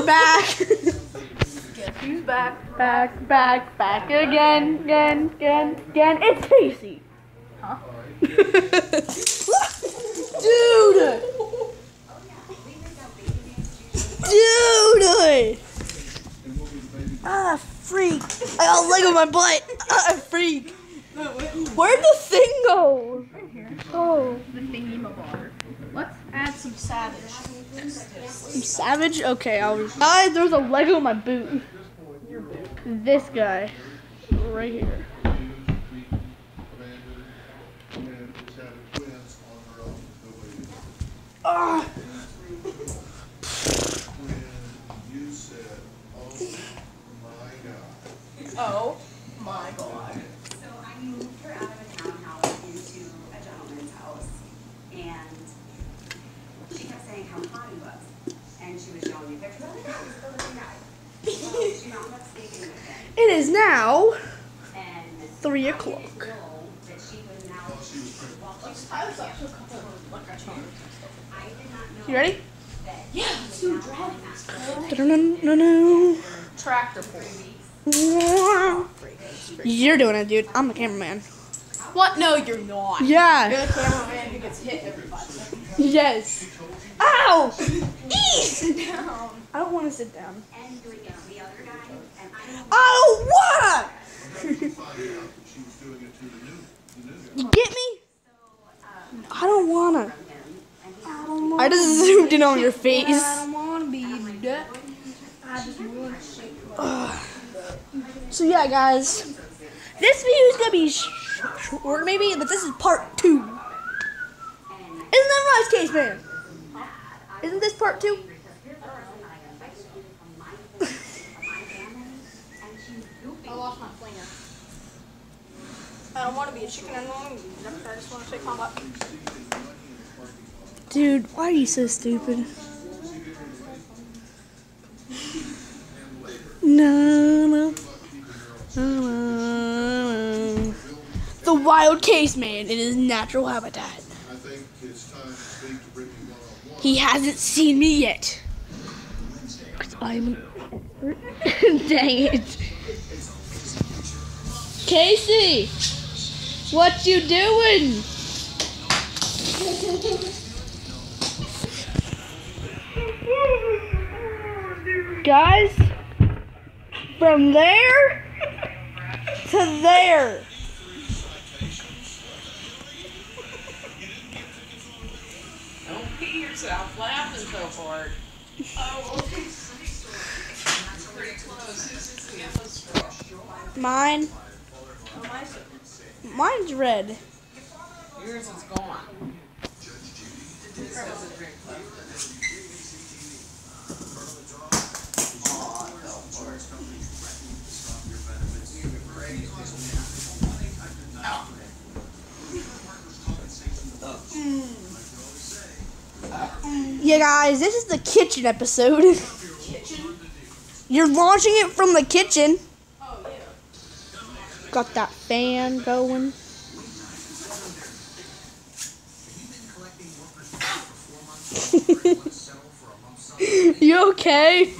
we're back. Who's back? back, back, back again, again, again, again. It's Casey. Huh? Dude. Dude. Ah, freak. I got a leg on my butt. Ah, freak. Where'd the thing go? Right here. Oh. The thingy mabar. Let's add some savage. I'm savage? Okay, I'll. Ah, there's a Lego in my boot. Boot. This guy. Right here. Ah. Oh my god. So I moved her out of a townhouse into a gentleman's house, and she kept saying how hot he was, and she was showing me pictures of the guy. He's still the guy. So she wound up sleeping with him, It is now and three I o'clock. didn't know that she would now. Well, she was I was up to a couple of like I told her. I did three o'clock. You ready? Yeah, let's do Tractor pull. You're doing it, dude. I'm the cameraman. What? No, you're not. Yeah. You're the cameraman who gets hit every five seconds. Yes. Ow! Eee! Sit down. I don't want to sit down. I I don't wanna! Get me? I don't wanna. him, and he I just zoomed in on your face. I don't want to be. I So yeah, guys, this video is gonna be sh- short, maybe, but this is part two. Isn't that right, Case Man? Isn't this part two? I lost my flinger. I don't want to be a chicken. I don't want to be a duck. I just want to say combat. Dude, why are you so stupid? No, no. No, no. The wild case man in his natural habitat. He hasn't seen me yet. I'm. Dang it. Casey! What you doing? Guys, from there to there. Don't pee yourself laughing so hard. Oh, okay. Pretty close. Who's Emma's straw? Mine. Mine's red. Yours is gone. This doesn't drink left. Yeah, guys, this is the kitchen episode. Kitchen? You're launching it from the kitchen. Got that fan going. you okay?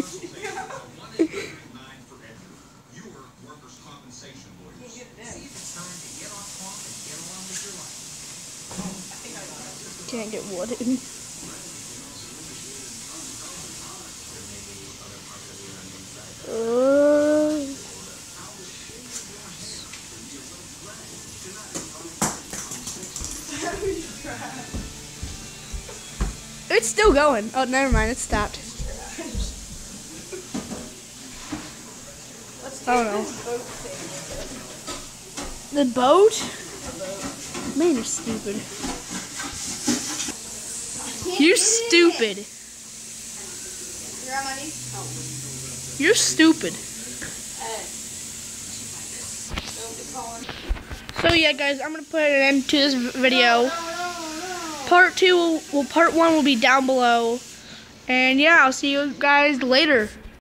Can't get wood it's still going. Oh, never mind. It stopped. Don't oh, know. The boat? Man, you're stupid. You're stupid. You're on my knees? Oh. You're stupid. Don't be calling. So yeah, guys, I'm gonna put an end to this video. Part two, well, part one will be down below. And yeah, I'll see you guys later.